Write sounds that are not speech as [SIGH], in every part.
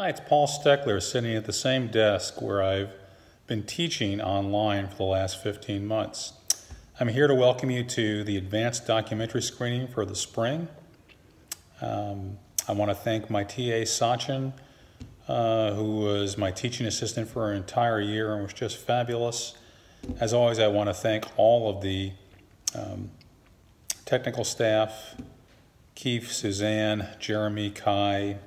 Hi, it's Paul Stekler sitting at the same desk where I've been teaching online for the last 15 months. I'm here to welcome you to the advanced documentary screening for the spring. Um, I want to thank my TA Sachin, uh, who was my teaching assistant for an entire year and was just fabulous. As always, I want to thank all of the um, technical staff, Keith, Suzanne, Jeremy, Kai,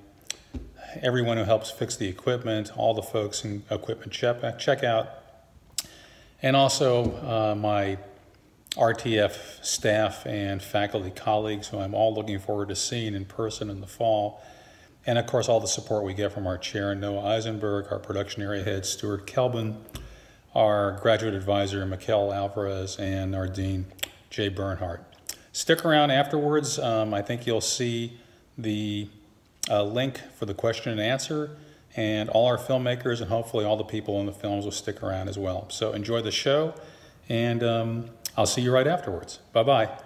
everyone who helps fix the equipment, all the folks in equipment check, checkout, and also uh, my RTF staff and faculty colleagues who I'm all looking forward to seeing in person in the fall. And of course, all the support we get from our chair, Noah Isenberg, our production area head, Stuart Kelvin, our graduate advisor, Mikkel Alvarez, and our dean, Jay Bernhardt. Stick around afterwards. Um, I think you'll see the uh, link for the question and answer, and all our filmmakers and hopefully all the people in the films will stick around as well. So enjoy the show, and um, I'll see you right afterwards. Bye bye.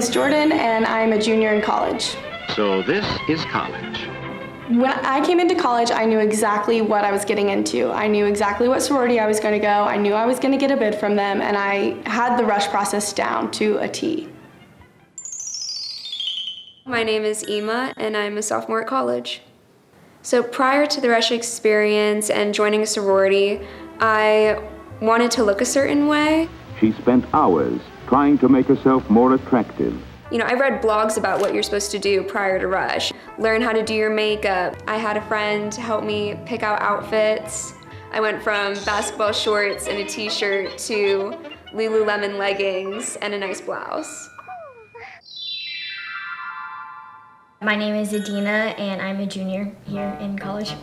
Is Jordan, and I'm a junior in college. So this is college. When I came into college, I knew exactly what I was getting into. I knew exactly what sorority I was going to go. I knew I was going to get a bid from them, and I had the rush process down to a T. My name is Ema, and I'm a sophomore at college. So prior to the rush experience and joining a sorority, I wanted to look a certain way. She spent hours trying to make herself more attractive. You know, I read blogs about what you're supposed to do prior to Rush. Learn how to do your makeup. I had a friend help me pick out outfits. I went from basketball shorts and a t-shirt to Lululemon leggings and a nice blouse. My name is Adina and I'm a junior here in college.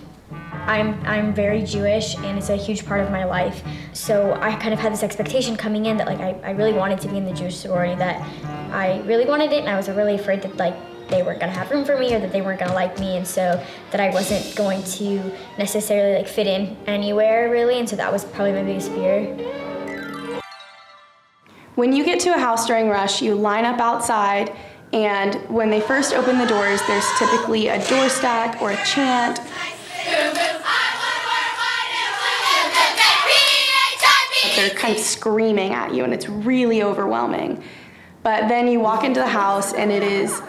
I'm, I'm very Jewish and it's a huge part of my life. So I kind of had this expectation coming in that like I, I really wanted to be in the Jewish sorority, that I really wanted it and I was really afraid that like they weren't gonna have room for me or that they weren't gonna like me and so that I wasn't going to necessarily like fit in anywhere really and so that was probably my biggest fear. When you get to a house during rush, you line up outside and when they first open the doors, there's typically a door stack or a chant they're kind of screaming at you and it's really overwhelming. But then you walk into the house and it is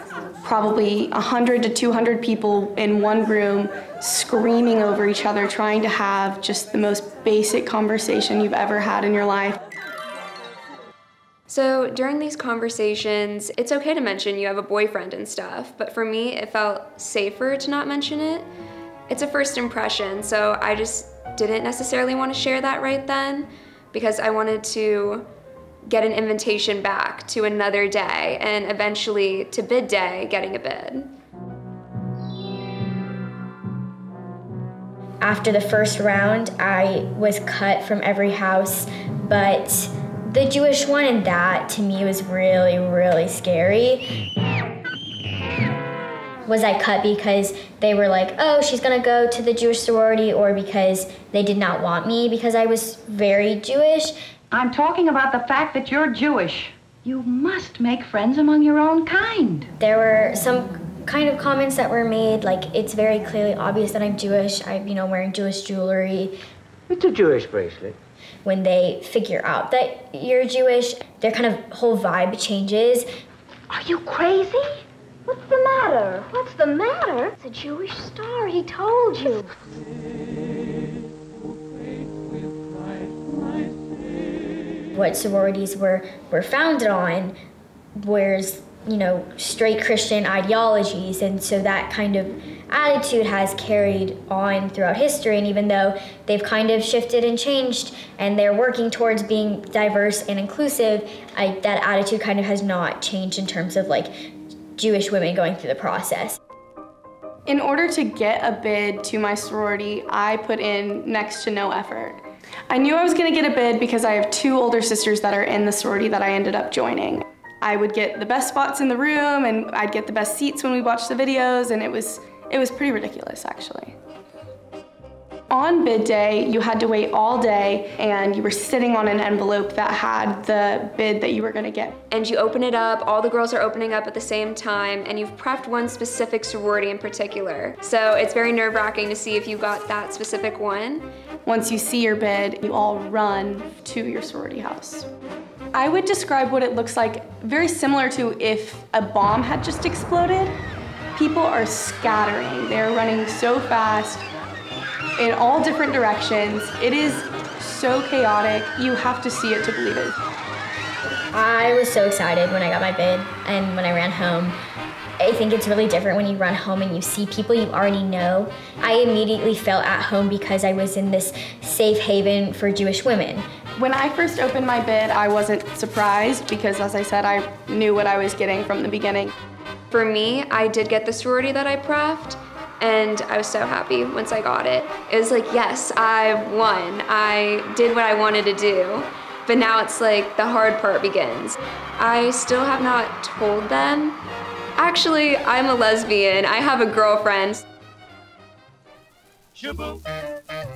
probably 100 to 200 people in one room screaming over each other, trying to have just the most basic conversation you've ever had in your life. So during these conversations, it's okay to mention you have a boyfriend and stuff, but for me, it felt safer to not mention it. It's a first impression, so I just didn't necessarily want to share that right then because I wanted to get an invitation back to another day and eventually to bid day getting a bid. After the first round, I was cut from every house, but the Jewish one and that to me was really, really scary. Was I cut because they were like, oh, she's gonna go to the Jewish sorority, or because they did not want me because I was very Jewish? I'm talking about the fact that you're Jewish. You must make friends among your own kind. There were some kind of comments that were made, like it's very clearly obvious that I'm Jewish. I'm, you know, wearing Jewish jewelry. It's a Jewish bracelet. When they figure out that you're Jewish, their kind of whole vibe changes. Are you crazy? What's the matter? What's the matter? It's a Jewish star. He told you. What sororities were, were founded on was, you know, straight Christian ideologies. And so that kind of attitude has carried on throughout history. And even though they've kind of shifted and changed and they're working towards being diverse and inclusive, I, that attitude kind of has not changed in terms of like Jewish women going through the process. In order to get a bid to my sorority, I put in next to no effort. I knew I was gonna get a bid because I have two older sisters that are in the sorority that I ended up joining. I would get the best spots in the room and I'd get the best seats when we watched the videos and it was, it was pretty ridiculous actually. On bid day, you had to wait all day and you were sitting on an envelope that had the bid that you were gonna get. And you open it up, all the girls are opening up at the same time, and you've prepped one specific sorority in particular. So it's very nerve wracking to see if you got that specific one. Once you see your bid, you all run to your sorority house. I would describe what it looks like very similar to if a bomb had just exploded. People are scattering. They're running so fast in all different directions. It is so chaotic. You have to see it to believe it. I was so excited when I got my bid and when I ran home. I think it's really different when you run home and you see people you already know. I immediately felt at home because I was in this safe haven for Jewish women. When I first opened my bid, I wasn't surprised because, as I said, I knew what I was getting from the beginning. For me, I did get the sorority that I prefed, and I was so happy once I got it. It was like, yes, I won. I did what I wanted to do. But now it's like the hard part begins. I still have not told them. Actually, I'm a lesbian. I have a girlfriend.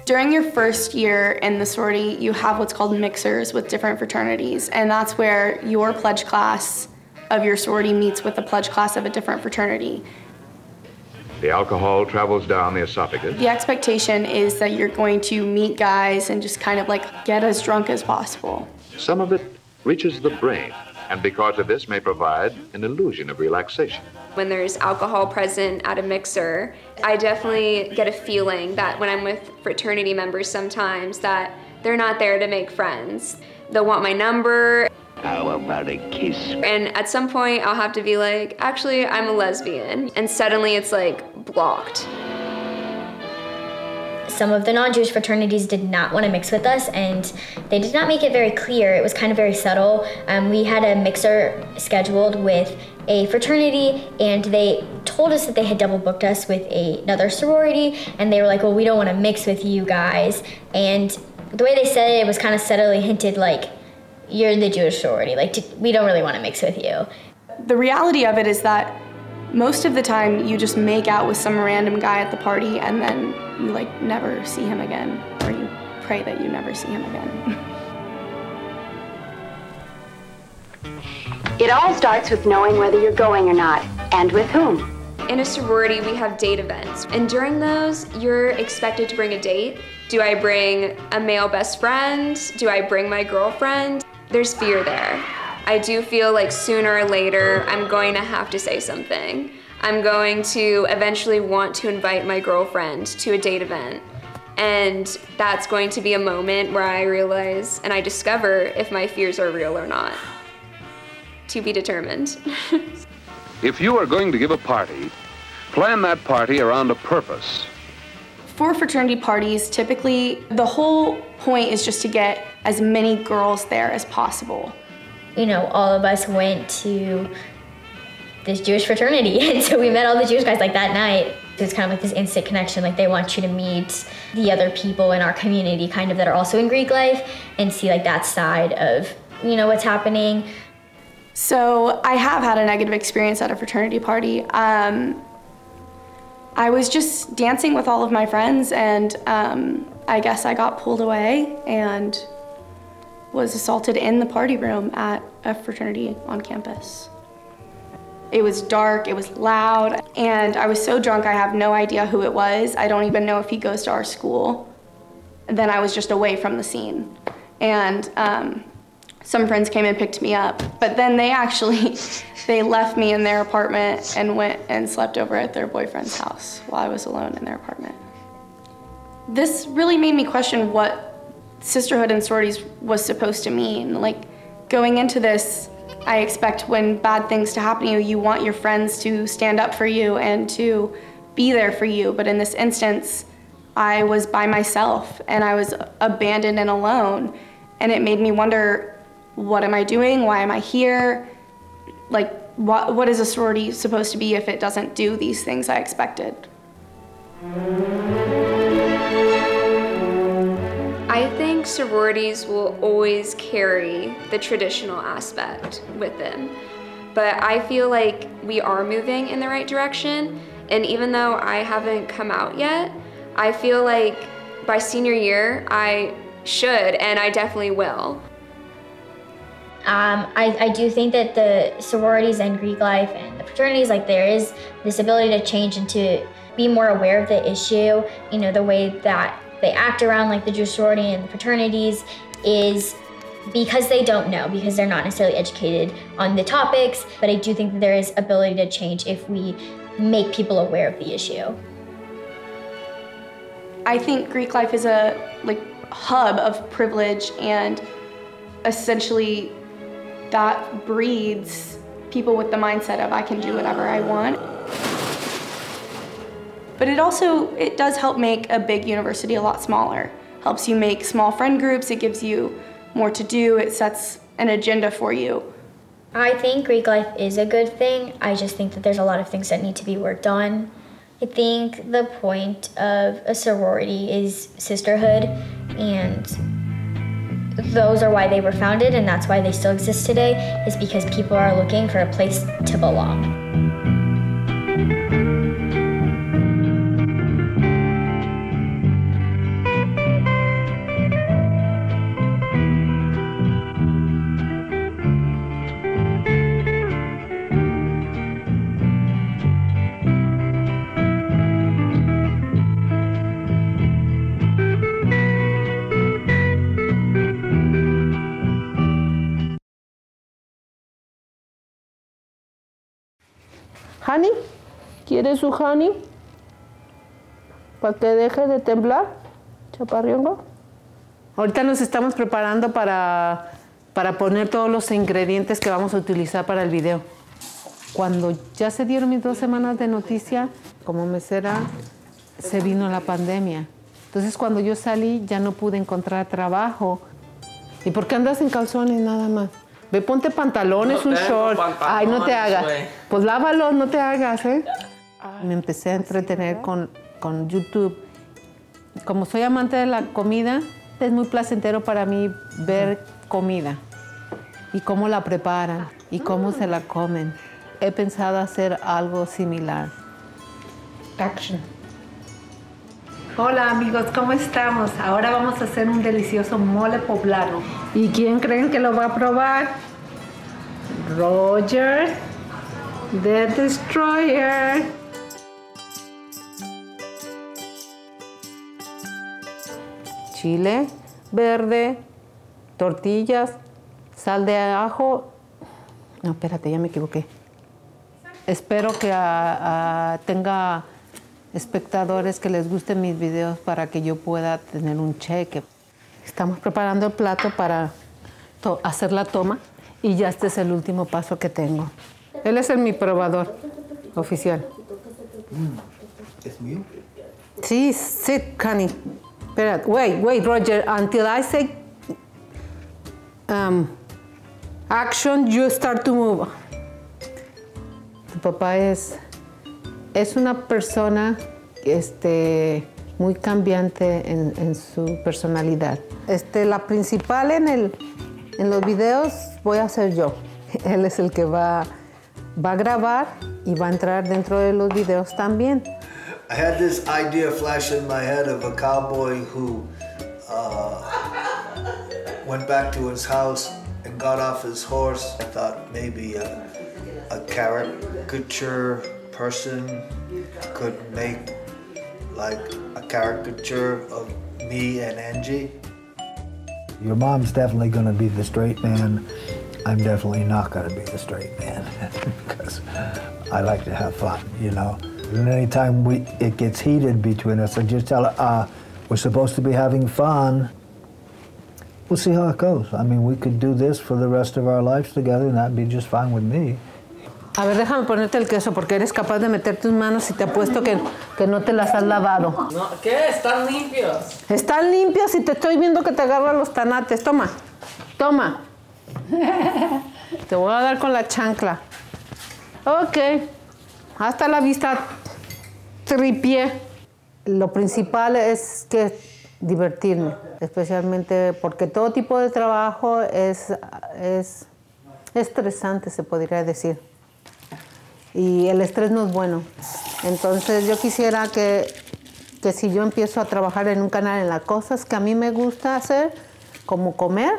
During your first year in the sorority, you have what's called mixers with different fraternities, and that's where your pledge class of your sorority meets with the pledge class of a different fraternity. The alcohol travels down the esophagus. The expectation is that you're going to meet guys and just kind of like get as drunk as possible. Some of it reaches the brain, and because of this may provide an illusion of relaxation. When there's alcohol present at a mixer, I definitely get a feeling that when I'm with fraternity members sometimes that they're not there to make friends. They'll want my number. How about a kiss? And at some point, I'll have to be like, actually, I'm a lesbian. And suddenly it's like blocked. Some of the non Jewish fraternities did not want to mix with us, and they did not make it very clear. It was kind of very subtle. Um, we had a mixer scheduled with a fraternity, and they told us that they had double booked us with a, another sorority, and they were like, Well, we don't want to mix with you guys. And the way they said it, it was kind of subtly hinted like, You're in the Jewish sorority. Like, we don't really want to mix with you. The reality of it is that most of the time you just make out with some random guy at the party and then you like never see him again or you pray that you never see him again. [LAUGHS] It all starts with knowing whether you're going or not, and with whom. In a sorority, we have date events, and during those, you're expected to bring a date. Do I bring a male best friend? Do I bring my girlfriend? There's fear there. I do feel like sooner or later, I'm going to have to say something. I'm going to eventually want to invite my girlfriend to a date event. And that's going to be a moment where I realize and I discover if my fears are real or not. To be determined. [LAUGHS] if you are going to give a party, plan that party around a purpose. For fraternity parties, typically the whole point is just to get as many girls there as possible. You know, all of us went to this Jewish fraternity, [LAUGHS] and so we met all the Jewish guys like that night. It's kind of like this instant connection, like they want you to meet the other people in our community kind of that are also in Greek life and see like that side of, you know, what's happening. So I have had a negative experience at a fraternity party. Um, I was just dancing with all of my friends, and um, I guess I got pulled away and was assaulted in the party room at a fraternity on campus. It was dark, it was loud, and I was so drunk I have no idea who it was. I don't even know if he goes to our school. And then I was just away from the scene. And um, some friends came and picked me up, but then they actually, [LAUGHS] they left me in their apartment and went and slept over at their boyfriend's house while I was alone in their apartment. This really made me question what sisterhood and sororities was supposed to mean. Like going into this, I expect when bad things to happen to you, you want your friends to stand up for you and to be there for you. But in this instance, I was by myself and I was abandoned and alone. And it made me wonder what am I doing? Why am I here? Like, what, what is a sorority supposed to be if it doesn't do these things I expected? I think sororities will always carry the traditional aspect with them. But I feel like we are moving in the right direction. And even though I haven't come out yet, I feel like by senior year, I should and I definitely will. Um, I, I do think that the sororities and Greek life and the fraternities, like there is this ability to change and to be more aware of the issue. You know, the way that they act around like the Jewish sorority and fraternities is because they don't know, because they're not necessarily educated on the topics. But I do think that there is ability to change if we make people aware of the issue. I think Greek life is a like hub of privilege and essentially that breeds people with the mindset of I can do whatever I want. But it also it does help make a big university a lot smaller. Helps you make small friend groups, it gives you more to do, it sets an agenda for you. I think Greek life is a good thing. I just think that there's a lot of things that need to be worked on. I think the point of a sorority is sisterhood, and those are why they were founded, and that's why they still exist today, is because people are looking for a place to belong. Honey, ¿quieres su honey? Para que deje de temblar, chaparriongo. Ahorita nos estamos preparando para, para poner todos los ingredientes que vamos a utilizar para el video. Cuando ya se dieron mis dos semanas de noticia como mesera, se vino la pandemia. Entonces cuando yo salí ya no pude encontrar trabajo. ¿Y por qué andas en calzones nada más? Ve, ponte pantalones, No un short. Ay, no te hagas. Pues lávalos, no te hagas, ¿eh? Me empecé a entretener con, con YouTube. Como soy amante de la comida, es muy placentero para mí ver comida y cómo la preparan y cómo se la comen. He pensado hacer algo similar. Action. Hola amigos, ¿cómo estamos? Ahora vamos a hacer un delicioso mole poblano. ¿Y quién creen que lo va a probar? Roger, the Destroyer. Chile verde, tortillas, sal de ajo. No, espérate, ya me equivoqué. Espero que tenga espectadores que les gusten mis videos para que yo pueda tener un cheque. Estamos preparando el plato para hacer la toma y ya este es el último paso que tengo. Él es el mi probador oficial. ¿Es mío? Sí, sit, honey. Espera, wait, wait, Roger. Until I say um, action, you start to move. Tu papá es, es una persona este, muy cambiante en, en su personalidad. Este, la principal en, el, en los videos voy a ser yo. [LAUGHS] Él es el que va, va a grabar y va a entrar dentro de los videos también. I had this idea flash in my head of a cowboy who uh, went back to his house and got off his horse. I thought maybe a, a caricature person could make like a caricature of me and Angie. Your mom's definitely going to be the straight man. I'm definitely not going to be the straight man [LAUGHS] because I like to have fun, you know. And anytime we it gets heated between us, I just tell her, uh, we're supposed to be having fun. We'll see how it goes. I mean, we could do this for the rest of our lives together, and that'd be just fine with me. A ver, déjame ponerte el queso porque eres capaz de meter tus manos y te apuesto que, que no te las has lavado. No, ¿Qué? Están limpios. Están limpios y te estoy viendo que te agarran los tanates. Toma, toma. [LAUGHS] Te voy a dar con la chancla. Ok. Hasta la vista, tripié. Lo principal es que divertirme, especialmente porque todo tipo de trabajo es, es estresante, se podría decir. Y el estrés no es bueno. Entonces yo quisiera que, que si yo empiezo a trabajar en un canal en las cosas que a mí me gusta hacer, como comer,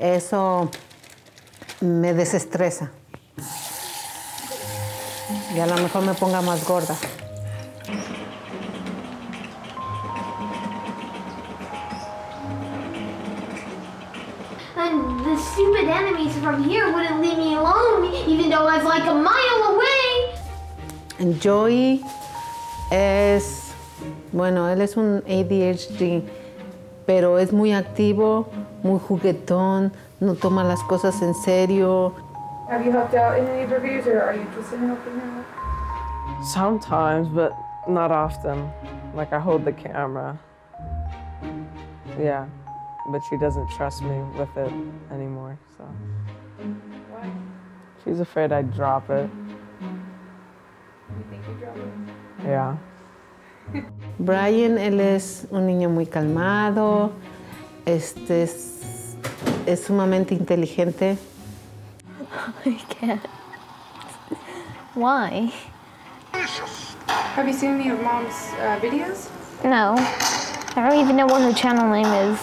eso me desestresa. Y a lo mejor me ponga más gorda. And the stupid enemies from here wouldn't leave me alone, even though I was like a mile away. Joey es, bueno, él es un ADHD, pero es muy activo, muy juguetón, no toma las cosas en serio. Have you helped out in any reviews, or are you interested in helping him? Sometimes, but not often. Like I hold the camera. Yeah, but she doesn't trust me with it anymore, so. Why? She's afraid I'd drop it. You think you drop it? Yeah. Brian, él es un niño muy calmado, este es, es sumamente inteligente. I can't. Why? Have you seen any of Mom's uh, videos? No. I don't even know what her channel name is.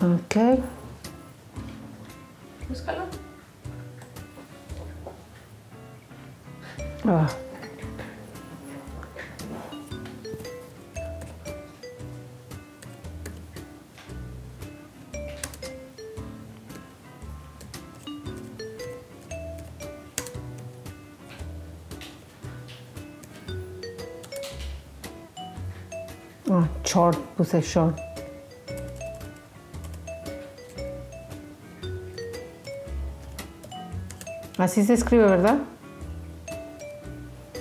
Ok. Búscalo. Ah. Ah, short, puse short. Así se escribe, ¿verdad?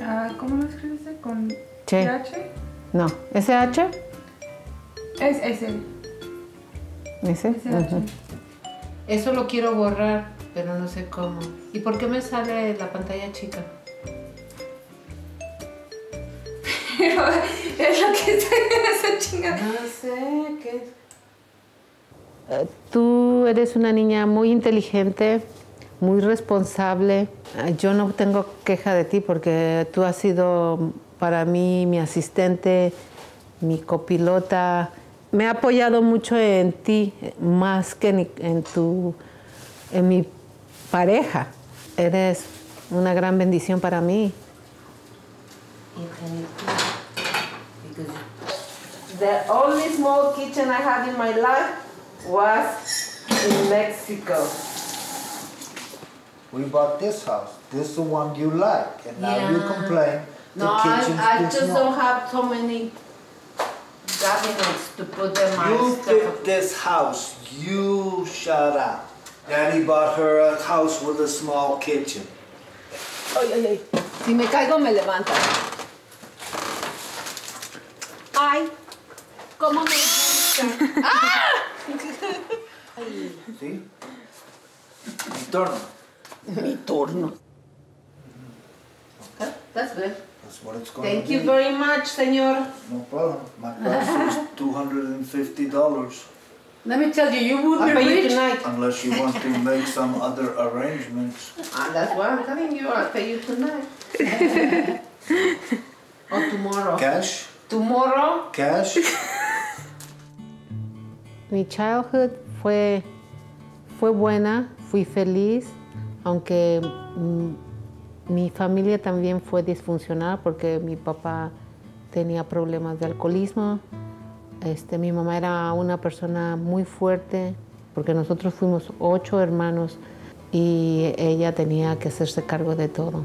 Ah, ¿Cómo lo escribiste? ¿Con Sí. TH? No, SH. Es ese. ¿Ese? SH. Eso lo quiero borrar, pero no sé cómo. ¿Y por qué me sale la pantalla chica? Pero es lo que está en esa chingada. No sé qué. Eh, Tú eres una niña muy inteligente, muy responsable. Eh, Yo no tengo queja de ti porque tú has sido para mí mi asistente, mi copilota. Me ha apoyado mucho en ti, más que en, en tu, en mi pareja. Eres una gran bendición para mí. The only small kitchen I had in my life was in Mexico. We bought this house. This is the one you like, and now you complain the No, I, kitchen's I too just small. don't have so many cabinets to put them my You stuff. picked this house. You shut up. Daddy bought her a house with a small kitchen. Ay, ay, ay. Si me caigo, me levanta. Ay, ¿cómo me gusta? [LAUGHS] ¡Ah! See? Mi turno. Mi turno. That's good. That's what it's going Thank to you be. very much, señor. No problem. My price is two hundred and fifty dollars. Let me tell you, you will be rich. tonight. Unless you want to make some other arrangements. Ah, that's why I'm telling you, I'll pay you tonight. [LAUGHS] or tomorrow. Cash? Tomorrow. Cash? Mi childhood fue, fue buena, fui feliz, aunque mm, mi familia también fue disfuncional porque mi papá tenía problemas de alcoholismo. Este, mi mamá era una persona muy fuerte porque nosotros fuimos ocho hermanos y ella tenía que hacerse cargo de todo.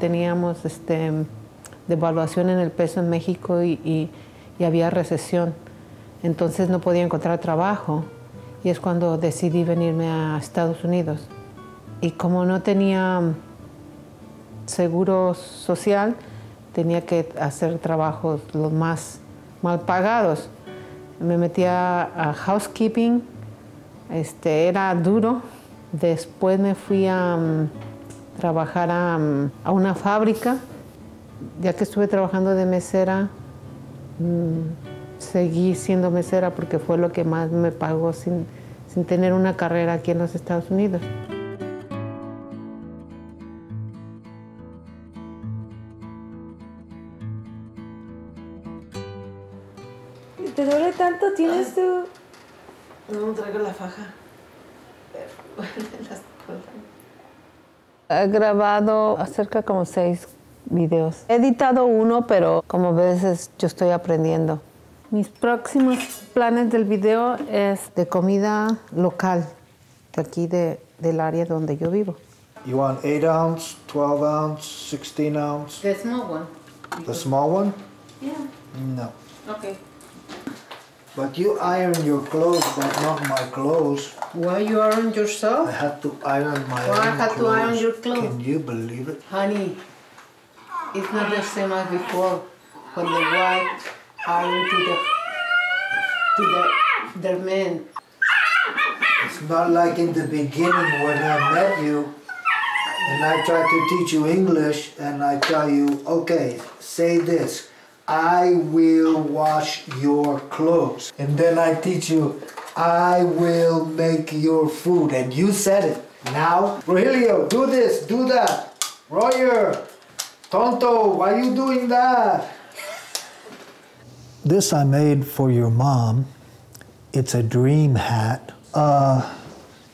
Teníamos este, devaluación en el peso en México y, había recesión. Entonces no podía encontrar trabajo y es cuando decidí venirme a Estados Unidos. Y como no tenía seguro social, tenía que hacer trabajos los más mal pagados. Me metí a, housekeeping, este, era duro. Después me fui a mm, trabajar a, mm, a una fábrica. Ya que estuve trabajando de mesera, mm, seguí siendo mesera porque fue lo que más me pagó sin, sin tener una carrera aquí en los Estados Unidos. ¿Te duele tanto? ¿Tienes tu...? No, traigo la faja. He grabado acerca como seis videos. He editado uno, pero como ves es- yo estoy aprendiendo. Mis próximos planes del video es de comida local, de aquí de- del área donde yo vivo. You want 8 ounce, 12 ounce, 16 ounce? The small one. The small one? Yeah. No. Okay. But you iron your clothes, but not my clothes. Why you iron yourself? I had to iron my Why own had to clothes. iron your clothes? Can you believe it? Honey, it's not the same as before when the wife iron to the to the their men. It's not like in the beginning when I met you and I tried to teach you English and I tell you, okay, say this. I will wash your clothes. And then I teach you, I will make your food. And you said it. Now, Rogelio, do this, do that. Roger, Tonto, why you doing that? This I made for your mom. It's a dream hat. Uh,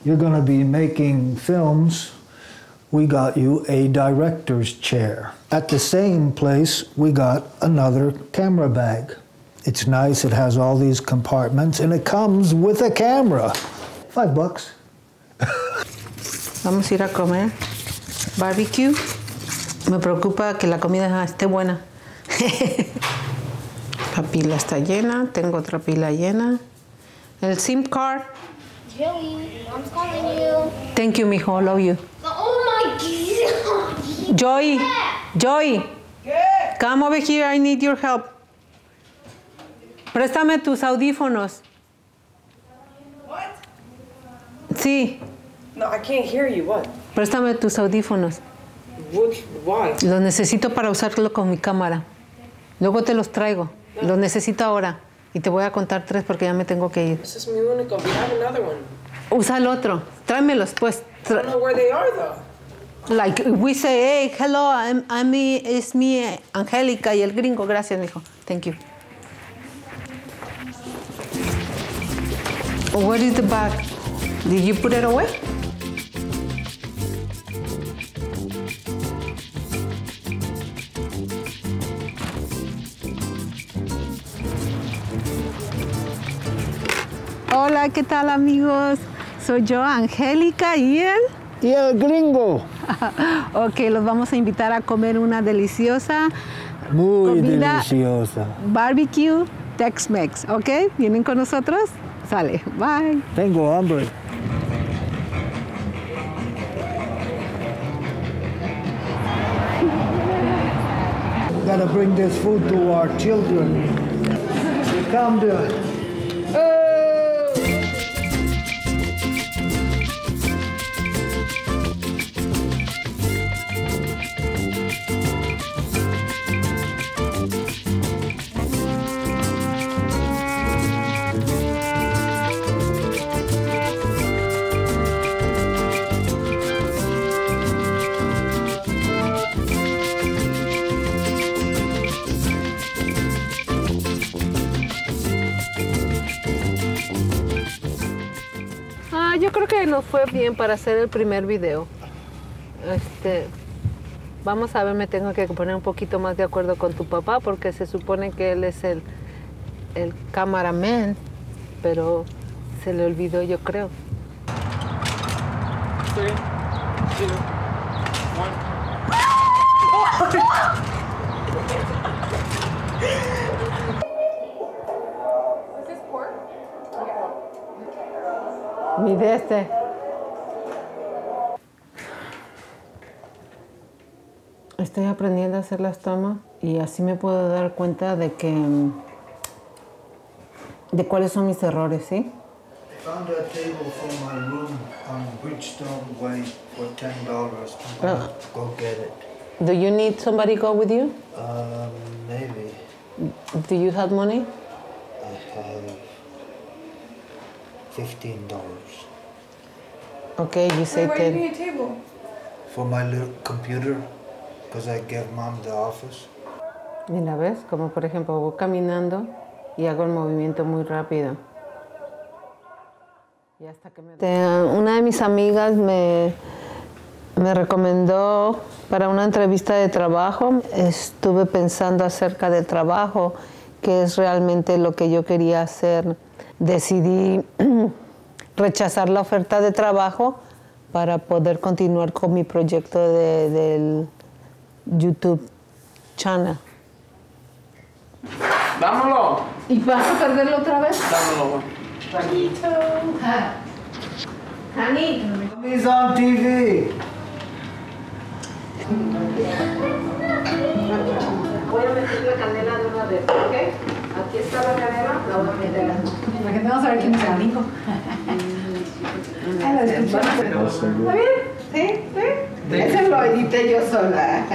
you're going to be making films. We got you a director's chair. At the same place, we got another camera bag. It's nice, it has all these compartments, and it comes with a camera. Five bucks. Vamos a ir a comer barbecue. Me preocupa que la comida esté buena. [LAUGHS] la pila está llena, tengo otra pila llena. El SIM card. Joey, mom's calling you. Thank you, mijo. Love you. Oh my god. Joy, Joy. Come over here. I need your help. Préstame tus audífonos. What? Sí, No, I can't hear you. What? préstame tus audífonos. Which, why? Los necesito para usarlo con mi cámara. Luego te los traigo. Los necesito ahora. Y te voy a contar tres porque ya me tengo que ir. This is mi único. We have another one. Usa el otro. Tráemelos, pues. I don't know where they are though. Like we say, hey, hello, I'm, I'm it's me, Angélica y el gringo. Gracias, mijo. Thank you. Where is the bag? Did you put it away? Hola, ¿qué tal amigos? Soy yo, Angélica y él. Y el gringo. [LAUGHS] ok, los vamos a invitar a comer una deliciosa Muy Comida- deliciosa. barbecue Tex-Mex, ¿ok? ¿Vienen con nosotros? Sale, bye. Tengo hambre. [LAUGHS] Gotta bring this food to our children. Come to. Ah, nos fue bien para hacer el primer video. Este, vamos a ver, me tengo que poner un poquito más de acuerdo con tu papá porque se supone que él es el, el cameraman, pero se le olvidó, yo creo. Mi de este. Estoy aprendiendo a hacer las tomas y así me puedo dar cuenta de que de cuáles son mis errores, ¿sí? Found a table for my room on Bridgestone Way for ten dollars. Go get it. Do you need somebody go with you? Um, maybe Do you have money? I have fifteen dollars Okay, you say Why, why do you ten. need a table? for my little computer, because I gave mom the office. Mira, ¿ves? Como por ejemplo, voy caminando y hago el movimiento muy rápido. Y hasta que me... Una de mis amigas me, me recomendó para una entrevista de trabajo. Estuve pensando acerca del trabajo, que es realmente lo que yo quería hacer. Decidí [CLEARS THROAT] rechazar la oferta de trabajo para poder continuar con mi proyecto de- del YouTube channel. Dámelo. ¿Y vas a perderlo otra vez? Dámelo. Juanito. Honey. Mommy's on TV. Voy a meter la canela de una vez, ¿ok? Aquí está la canela, la voy a meter. La gente va a saber quién es el amigo. [LAUGHS] Ah, escuché. ¿Está bien? ¿Sí? ¿Sí? Ese lo edité yo sola.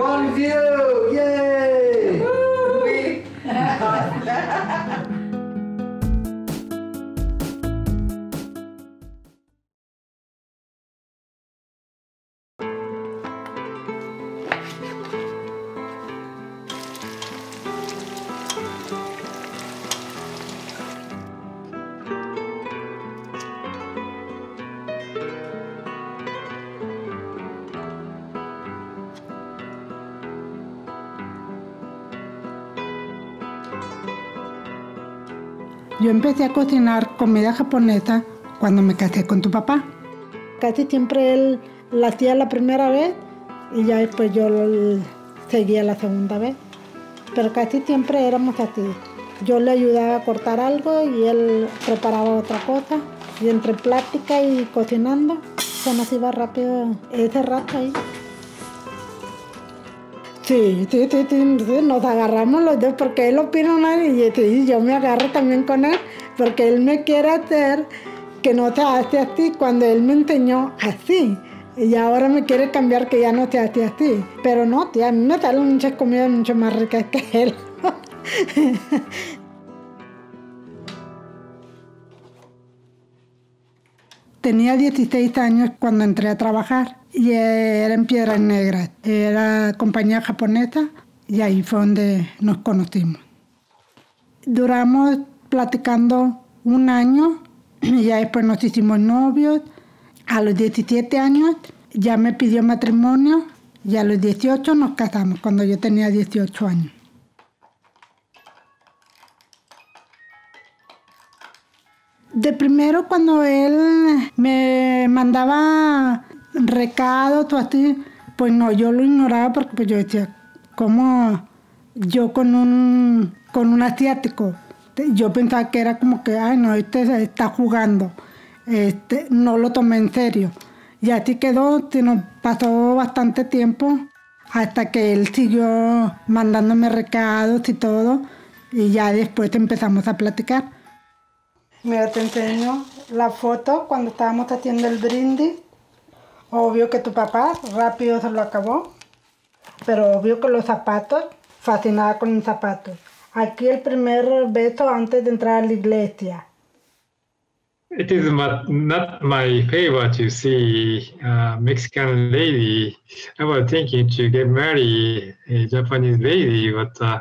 One view, yay! [LAUGHS] [LAUGHS] Yo empecé a cocinar comida japonesa cuando me casé con tu papá. Casi siempre él la hacía la primera vez y ya después yo seguía la segunda vez. Pero casi siempre éramos así. Yo le ayudaba a cortar algo y él preparaba otra cosa. Y entre plática y cocinando se nos iba rápido ese rato ahí. Sí, sí, sí, sí, nos agarramos los dos porque él opina una y sí, yo me agarro también con él porque él me quiere hacer que no se hace así cuando él me enseñó así. Y ahora me quiere cambiar que ya no se hace así. Pero no, tía, a mí me salen muchas comidas mucho más ricas que él. [LAUGHS] Tenía 16 años cuando entré a trabajar y era en Piedras Negras. Era compañía japonesa y ahí fue donde nos conocimos. Duramos platicando un año y ya después nos hicimos novios. A los 17 años ya me pidió matrimonio y a los 18 nos casamos, cuando yo tenía 18 años. De primero cuando él me mandaba recados o así, pues no, yo lo ignoraba porque pues yo decía, ¿cómo yo con un, con un asiático? Yo pensaba que era como que, ay no, este está jugando, este, no lo tomé en serio. Y así quedó, nos pasó bastante tiempo hasta que él siguió mandándome recados y todo, y ya después empezamos a platicar. Mira, te enseño la foto cuando estábamos haciendo el brindis. Obvio que tu papá rápido se lo acabó, pero obvio que los zapatos, fascinada con los zapatos. Aquí el primer beso antes de entrar a la iglesia. It is not my favorite to see a Mexican lady. I was thinking to get married a Japanese lady, but uh,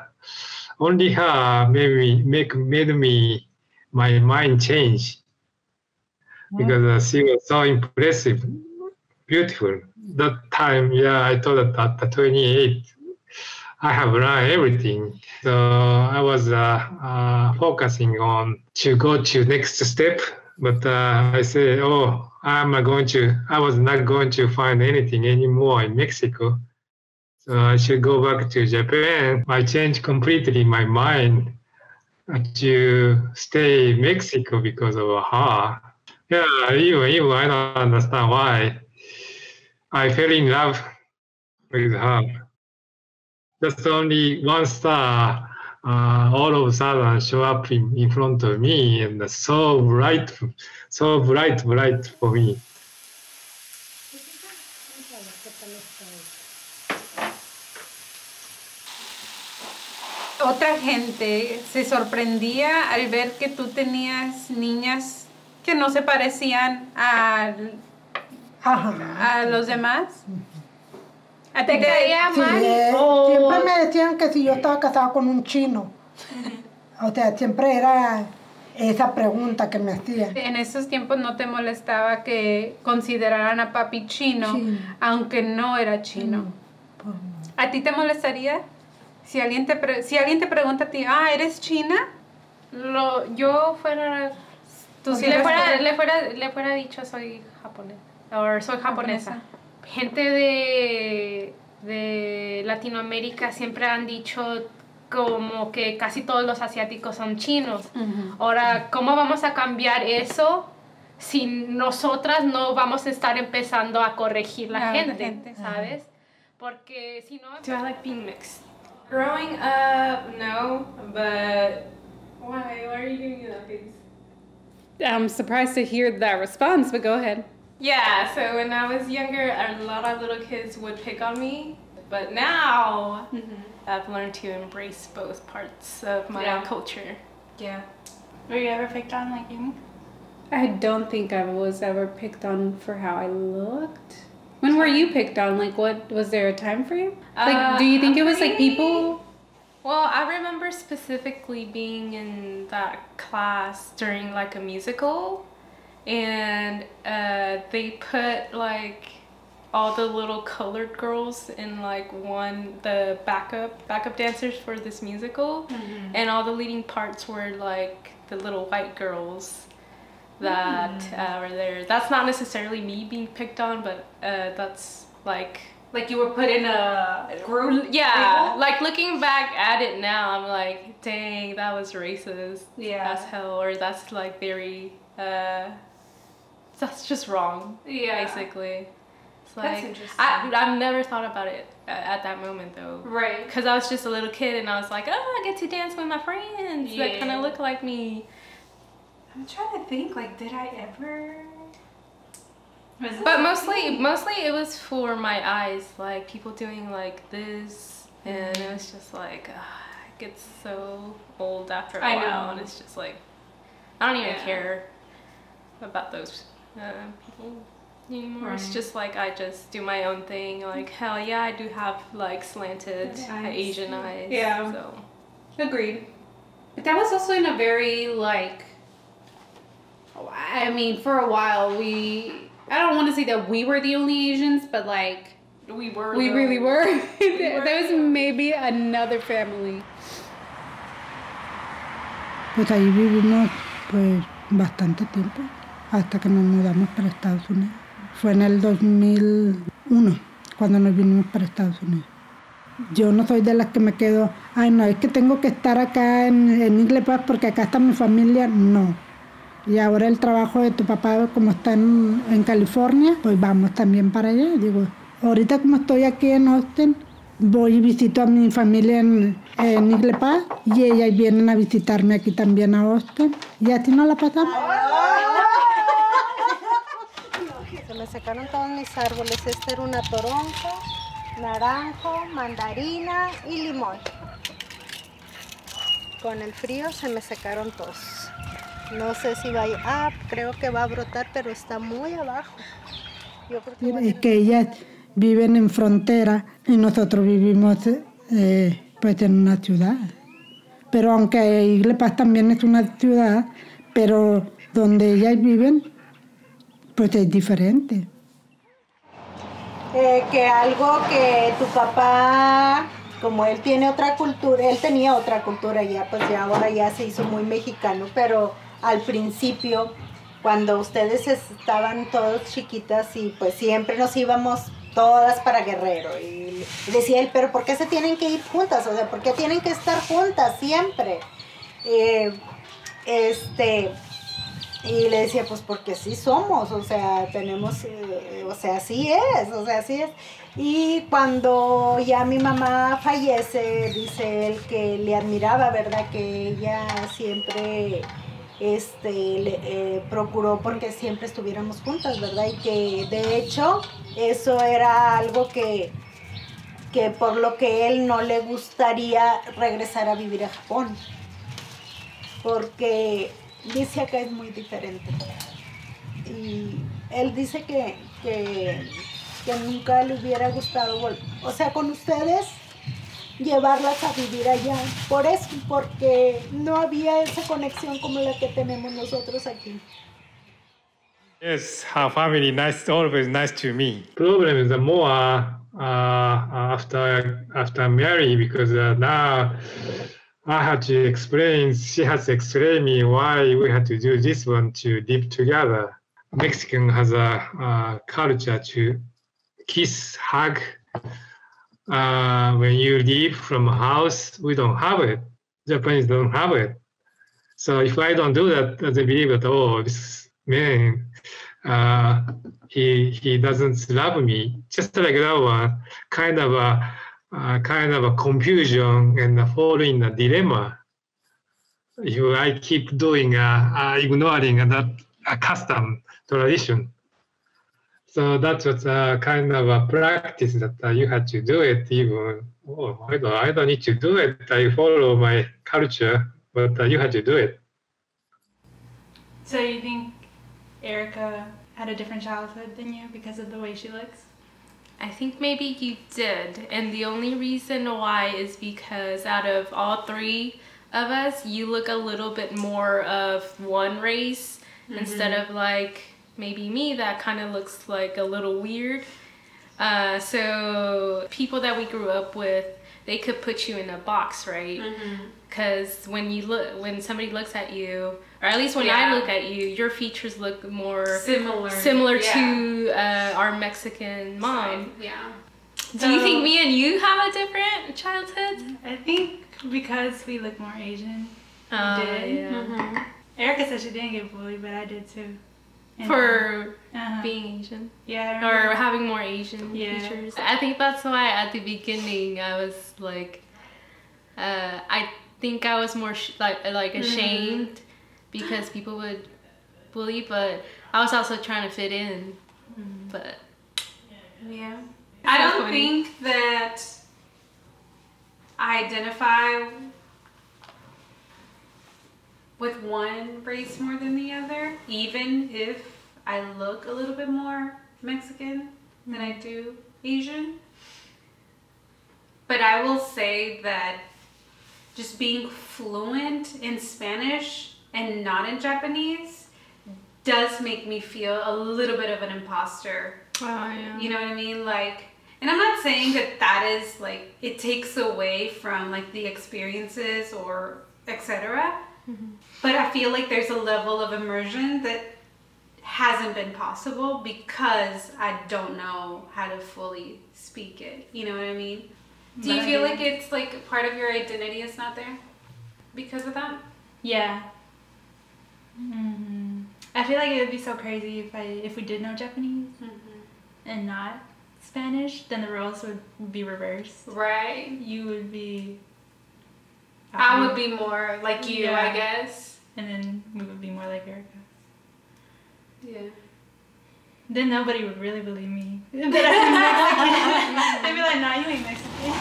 only her made make made me my mind change because uh, she was so impressive, beautiful. That time, yeah, I thought that at 28, I have learned everything. So I was uh, uh, focusing on to go to next step, but uh, I said, oh, I'm going to. I was not going to find anything anymore in Mexico. So I should go back to Japan. I changed completely my mind to stay in Mexico because of her. Yeah, even, even I don't understand why. I fell in love with her. Just only one star uh, all of a sudden show up in, in front of me and so bright, so bright, bright for me. Gente se sorprendía al ver que tú tenías niñas que no se parecían a, a los demás. ¿A ti te caía mal? eh, o- Siempre me decían que si yo estaba casado con un chino. [LAUGHS] O sea, siempre era esa pregunta que me hacían. En esos tiempos no te molestaba que consideraran a papi chino, Chino. aunque no era chino. ¿A ti te molestaría? Si alguien te, pre- si alguien te pregunta a ti, ah, ¿eres china? Lo, yo fuera. Tú si sí le fuera, japonesa. le, fuera, le fuera dicho soy japonés. O soy japonesa. Gente de, de Latinoamérica siempre han dicho como que casi todos los asiáticos son chinos. Ahora, ¿cómo vamos a cambiar eso si nosotras no vamos a estar empezando a corregir la la gente, gente. ¿sabes? Porque si no... Do I like being mixed? Growing up, no, but why? Why are you giving me that face? I'm surprised to hear that response, but go ahead. Yeah, so when I was younger, a lot of little kids would pick on me, but now mm-hmm. I've learned to embrace both parts of my Yeah. culture. Yeah. Were you ever picked on like you? I don't think I was ever picked on for how I looked. When were you picked on? Like, what was there a time frame? Like, Uh, do you think I'm it was like people? Well, I remember specifically being in that class during like a musical, and uh, they put like all the little colored girls in like one the backup backup dancers for this musical, Mhm. and all the leading parts were like the little white girls that uh, were there. That's not necessarily me being picked on, but uh, that's like Like you were put in a group? yeah, like looking back at it now, I'm like, dang, that was racist Yeah. as hell, or that's like very, uh, that's just wrong. Yeah. basically. It's That's like interesting. I I've never thought about it at, at that moment though. Right. Because I was just a little kid and I was like, oh, I get to dance with my friends that kind of look like me. I'm trying to think. Like, did I ever? But mostly, me? mostly it was for my eyes, like people doing like this, and it was just like, ah, it gets so old after a I while, know. and it's just like, I don't even Yeah. care about those uh, people anymore. It's just like I just do my own thing. Like hell yeah, I do have like slanted Eyes. Asian eyes. Yeah. So Agreed. But that was also in a very like. I mean, for a while we. I don't want to say that we were the only Asians, but like. We were. We though. really were. We there [LAUGHS] were, there was maybe another family. Pues ahí vivimos pues bastante tiempo, hasta que nos mudamos para Estados Unidos. Fue en el 2001 cuando nos vinimos para Estados Unidos. Yo no soy de las que me quedo, ay no, es que tengo que estar acá en, en Paz porque acá está mi familia, no. Y ahora el trabajo de tu papá, como está en, en California, pues vamos también para allá. Digo, ahorita como estoy aquí en Austin, voy y visito a mi familia en, en Isla Paz y ellas vienen a visitarme aquí también a Austin. Y así no la pasamos. Se me secaron todos mis árboles. Este era una toronja, naranjo, mandarina y limón. Con el frío se me secaron todos. No sé si va a... Ah, creo que va a brotar, pero está muy abajo. Yo creo que a Es que ellas viven en frontera y nosotros vivimos eh, pues en una ciudad. Pero aunque Isla Paz también es una ciudad, pero donde ellas viven, pues es diferente. Eh, que algo que tu papá, como él tiene otra cultura, él tenía otra cultura ya, pues ya ahora ya se hizo muy mexicano, pero al principio, cuando ustedes estaban todos chiquitas y pues siempre nos íbamos todas para Guerrero y decía él, pero ¿por qué se tienen que ir juntas? O sea, ¿por qué tienen que estar juntas siempre? Eh, este, y le decía, pues porque sí somos, o sea, tenemos, eh, o sea, así es, o sea, así es. Y cuando ya mi mamá fallece, dice él que le admiraba, ¿verdad? Que ella siempre este, le, eh, procuró porque siempre estuviéramos juntas, ¿verdad? Y que de hecho eso era algo que, que por lo que él no le gustaría regresar a vivir a Japón. Porque dice acá es muy diferente. Y él dice que, que, que nunca le hubiera gustado, o sea, con ustedes llevarlas a vivir allá. Por eso, porque no había esa conexión como la que tenemos nosotros aquí. Yes, her family nice, always nice to me. Problem is the more uh, after after marry because uh, now I had to explain. She has to explain me why we had to do this one to live together. Mexican has a, uh culture to kiss, hug. Uh, when you leave from a house, we don't have it. Japanese don't have it. So if I don't do that, they believe that oh, this man, uh, he he doesn't love me. Just like that one, kind of a kind of a confusion and fall in a dilemma. If I keep doing uh, uh, ignoring that uh, custom tradition. So that was a kind of a practice that uh, you had to do it even. Oh, I don't, I don't need to do it. I follow my culture, but uh, you had to do it. So you think Erica had a different childhood than you because of the way she looks? I think maybe you did. And the only reason why is because out of all three of us, you look a little bit more of one race instead Mhm. of like maybe me that kind of looks like a little weird. Uh, so people that we grew up with, they could put you in a box, right? Because when you look, when somebody looks at you, or at least when I look at you, your features look more Similar, similar yeah. to uh, our Mexican mom. Yeah. Do you think me and you have a different childhood? I think because we look more Asian. Oh, did. yeah. Mhm. Erica said she didn't get bullied, but I did too. And, For uh-huh. being Asian? Yeah. Or having more Asian Yeah. features? I think that's why at the beginning I was like, uh, I think I was more sh- like like Mhm. ashamed because people would bully, but I was also trying to fit in. But Yeah. I don't funny. think that I identify with one race more than the other, even if I look a little bit more Mexican than I do Asian. But I will say that just being fluent in Spanish and not in Japanese does make me feel a little bit of an imposter. Oh, yeah. You know what I mean? Like, and I'm not saying that that is like it takes away from like the experiences or etc. But I feel like there's a level of immersion that hasn't been possible because I don't know how to fully speak it. You know what I mean? Do you But feel like it's like part of your identity is not there because of that? Yeah. hmm I feel like it would be so crazy if I if we did know Japanese and not Spanish, then the roles would be reversed. Right. You would be. I would be more like you, I Yeah. guess. And then we would be more like Erica. Yeah. Then nobody would really believe me. [LAUGHS] I'm Mexican. [LAUGHS] They'd be like, nah, you ain't Mexican.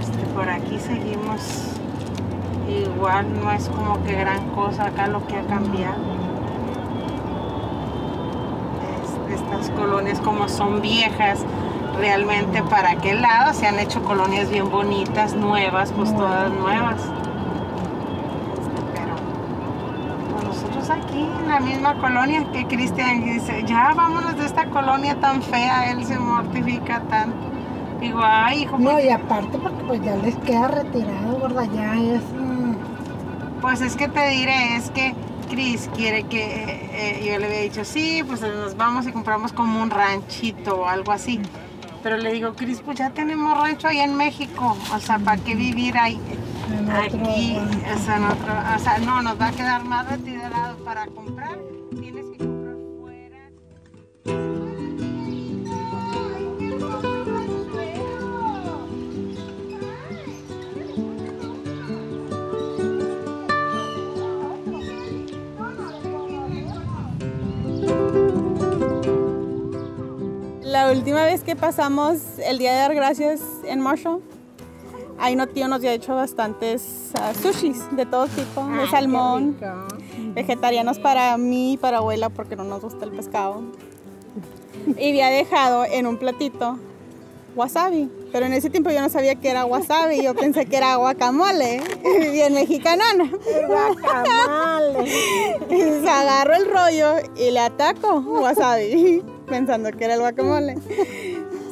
Este, por aquí seguimos igual, no es como que gran cosa acá lo que ha cambiado. Es- estas colonias como son viejas, realmente para aquel lado se han hecho colonias bien bonitas, nuevas, pues todas nuevas. Pero pues nosotros aquí en la misma colonia que Cristian dice, ya vámonos de esta colonia tan fea, él se mortifica tanto. Digo, ay, hijo, No, y aparte porque pues ya les queda retirado, ¿verdad? Ya es... mm, Pues es que te diré, es que Cris quiere que eh, yo le había dicho, sí, pues nos vamos y compramos como un ranchito o algo así. Pero le digo, Cris, pues ya tenemos rancho ahí en México, o sea, ¿para qué vivir ahí? Aquí, o sea, en otro- o sea, no, nos va a quedar más retirado para comprar. La última vez que pasamos el Día de Dar Gracias en Marshall, ahí no tío nos había hecho bastantes ah, sushis de todo tipo, de salmón, vegetarianos para mí y para abuela porque no nos gusta el pescado. Y había dejado en un platito wasabi, pero en ese tiempo yo no sabía que era wasabi, yo pensé que era guacamole, [LAUGHS] bien mexicanana. Guacamole. [LAUGHS] Agarro el rollo y le ataco wasabi, pensando que era el guacamole.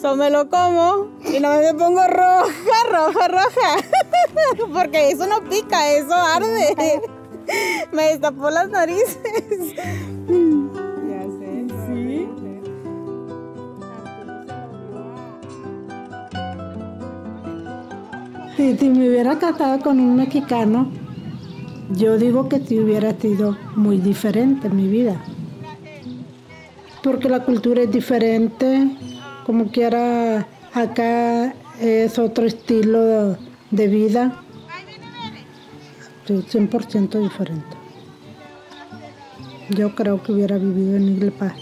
So me lo como y no me pongo roja, roja, roja. [LAUGHS] Porque eso no pica, eso arde. Me destapó las narices. Ya sé. Sí. Si, si me hubiera casado con un mexicano, yo digo que sí hubiera sido muy diferente mi vida. Porque la cultura es diferente, como quiera, acá es otro estilo de vida. Sí, 100% diferente. Yo creo que hubiera vivido en Isla Paz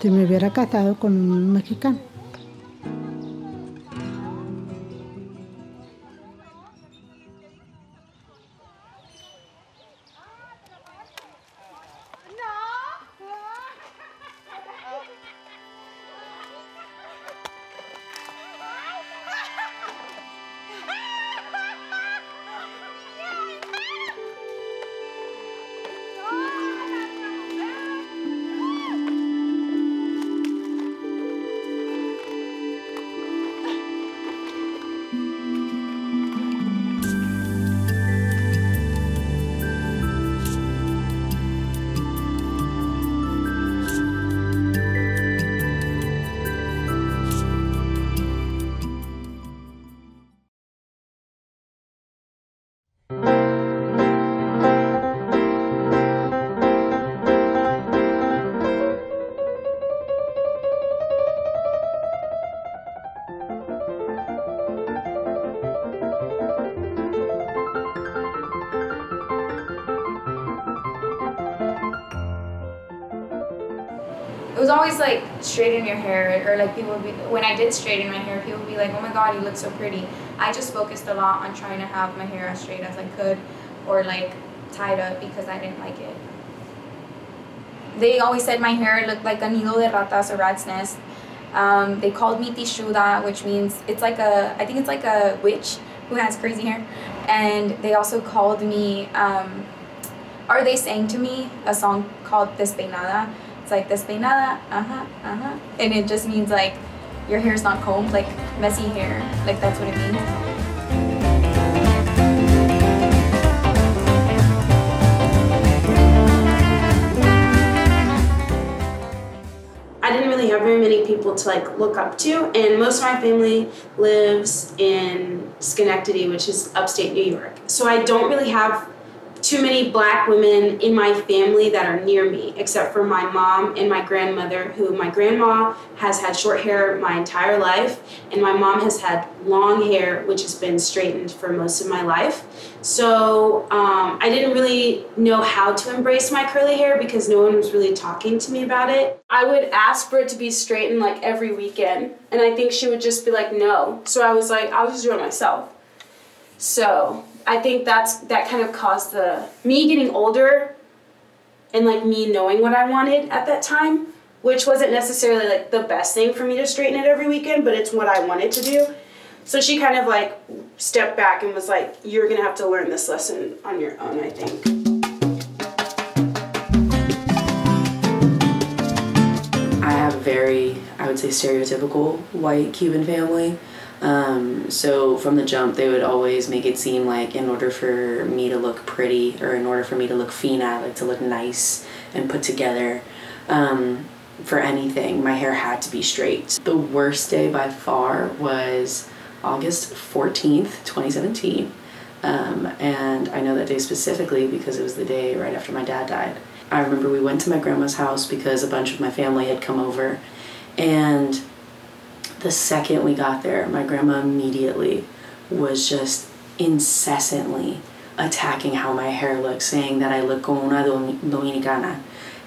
si me hubiera casado con un mexicano. Always like straighten your hair, or like people would be, when I did straighten my hair, people would be like, oh my god, you look so pretty. I just focused a lot on trying to have my hair as straight as I could, or like tied up because I didn't like it. They always said my hair looked like a nido de ratas, a rat's nest. Um, they called me tishuda, which means it's like a, I think it's like a witch who has crazy hair. And they also called me, um, or they sang to me a song called Despeinada. It's like despeinada, uh huh, uh huh. And it just means like your hair's not combed, like messy hair. Like that's what it means. I didn't really have very many people to like look up to, and most of my family lives in Schenectady, which is upstate New York. So I don't really have too many black women in my family that are near me, except for my mom and my grandmother, who my grandma has had short hair my entire life, and my mom has had long hair, which has been straightened for most of my life. So um, I didn't really know how to embrace my curly hair because no one was really talking to me about it. I would ask for it to be straightened like every weekend, and I think she would just be like, no. So I was like, I'll just do it myself. So I think that's that kind of caused the me getting older and like me knowing what I wanted at that time, which wasn't necessarily like the best thing for me to straighten it every weekend, but it's what I wanted to do. So she kind of like stepped back and was like, You're gonna have to learn this lesson on your own, I think. I have a very, I would say, stereotypical white Cuban family. Um, so from the jump, they would always make it seem like in order for me to look pretty or in order for me to look fina, like to look nice and put together, um, for anything, my hair had to be straight. The worst day by far was August 14th, 2017. Um, and I know that day specifically because it was the day right after my dad died. I remember we went to my grandma's house because a bunch of my family had come over. And the second we got there, my grandma immediately was just incessantly attacking how my hair looked, saying that I look como una dominicana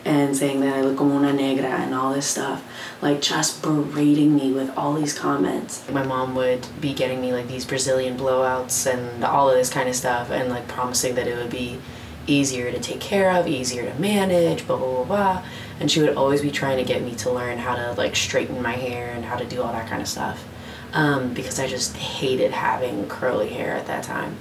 and saying that I look como una negra and all this stuff. Like just berating me with all these comments. My mom would be getting me like these Brazilian blowouts and all of this kind of stuff and like promising that it would be easier to take care of, easier to manage, blah blah blah blah. And she would always be trying to get me to learn how to like straighten my hair and how to do all that kind of stuff. Um, because I just hated having curly hair at that time.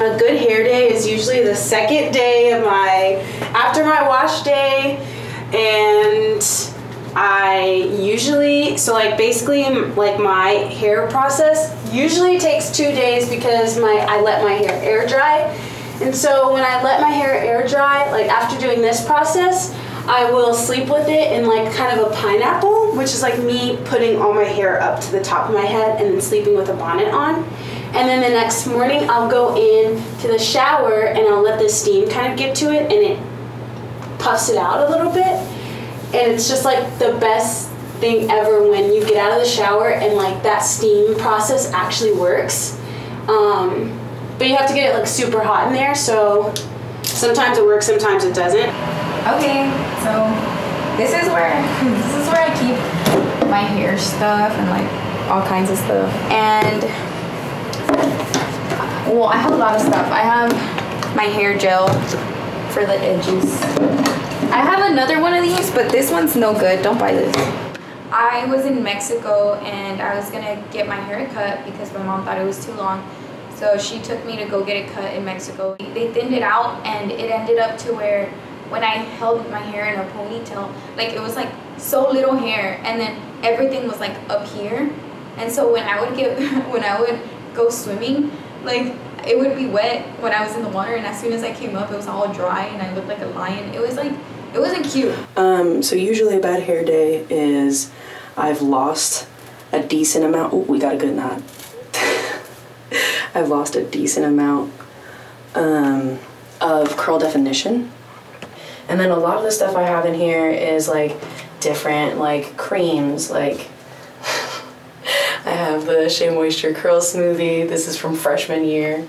A good hair day is usually the second day of my, after my wash day, and I usually, so like basically like my hair process usually takes two days because my I let my hair air dry. And so when I let my hair air dry, like after doing this process, I will sleep with it in like kind of a pineapple, which is like me putting all my hair up to the top of my head and then sleeping with a bonnet on. And then the next morning I'll go in to the shower and I'll let the steam kind of get to it and it puffs it out a little bit. And it's just like the best thing ever when you get out of the shower and like that steam process actually works. Um, but you have to get it like super hot in there, so sometimes it works, sometimes it doesn't. Okay, so this is where [LAUGHS] this is where I keep my hair stuff and like all kinds of stuff. And well, I have a lot of stuff. I have my hair gel for the edges. I have another one of these, but this one's no good. Don't buy this. I was in Mexico and I was gonna get my hair cut because my mom thought it was too long. So she took me to go get it cut in Mexico. They thinned it out and it ended up to where when I held my hair in a ponytail, like it was like so little hair and then everything was like up here. And so when I would get, [LAUGHS] when I would go swimming, like it would be wet when I was in the water and as soon as I came up it was all dry and I looked like a lion. It was like, it wasn't cute. Um, so usually a bad hair day is I've lost a decent amount. Oh, we got a good knot. [LAUGHS] I've lost a decent amount um, of curl definition. And then a lot of the stuff I have in here is like different like creams like [LAUGHS] I have the Shea Moisture Curl Smoothie. This is from freshman year.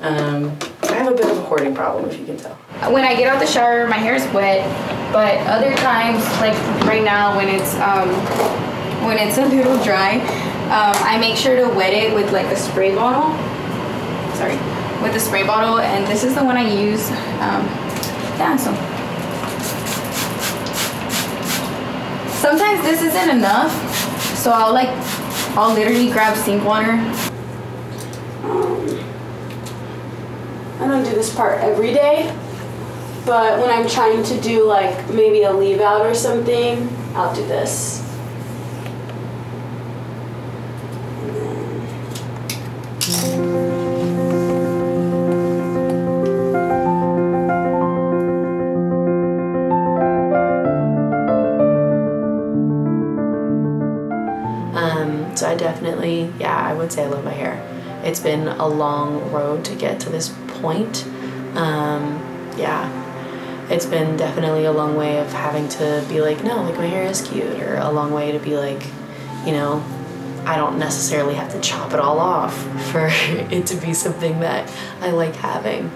Um, have a bit of a hoarding problem, if you can tell. When I get out the shower, my hair is wet, but other times, like right now when it's um, when it's a [LAUGHS] little dry, um, I make sure to wet it with like a spray bottle. Sorry, with a spray bottle, and this is the one I use. Um, yeah, so sometimes this isn't enough, so I'll like I'll literally grab sink water. I don't do this part every day, but when I'm trying to do like maybe a leave out or something, I'll do this. Um, so I definitely, yeah, I would say I love my hair. It's been a long road to get to this point. Um, yeah, it's been definitely a long way of having to be like, no, like my hair is cute, or a long way to be like, you know, I don't necessarily have to chop it all off [LAUGHS] for it to be something that I like having,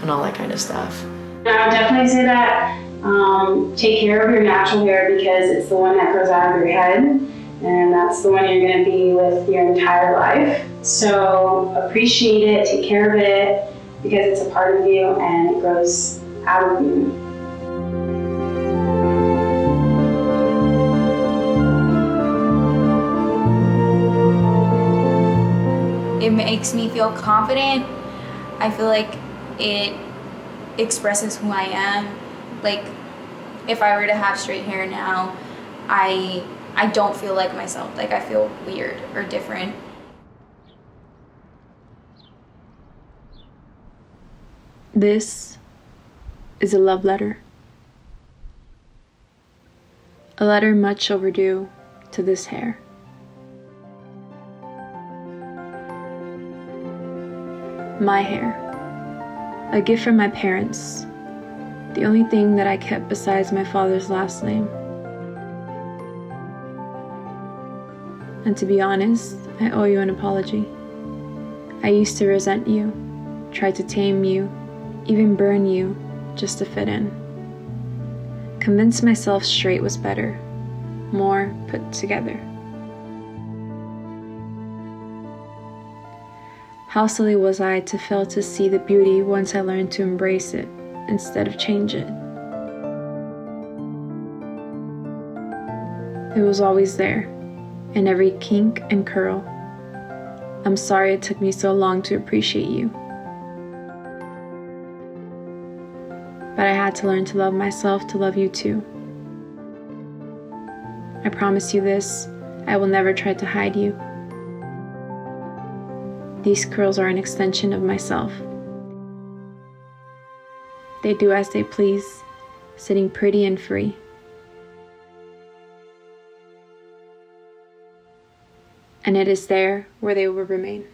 and all that kind of stuff. I would definitely say that um, take care of your natural hair because it's the one that grows out of your head, and that's the one you're going to be with your entire life. So appreciate it, take care of it because it's a part of you and it grows out of you. It makes me feel confident. I feel like it expresses who I am. Like if I were to have straight hair now, I I don't feel like myself. Like I feel weird or different. This is a love letter. A letter much overdue to this hair. My hair. A gift from my parents. The only thing that I kept besides my father's last name. And to be honest, I owe you an apology. I used to resent you, tried to tame you, even burn you just to fit in. Convince myself straight was better, more put together. How silly was I to fail to see the beauty once I learned to embrace it instead of change it? It was always there, in every kink and curl. I'm sorry it took me so long to appreciate you. Had to learn to love myself to love you too. I promise you this I will never try to hide you. These curls are an extension of myself. They do as they please, sitting pretty and free. And it is there where they will remain.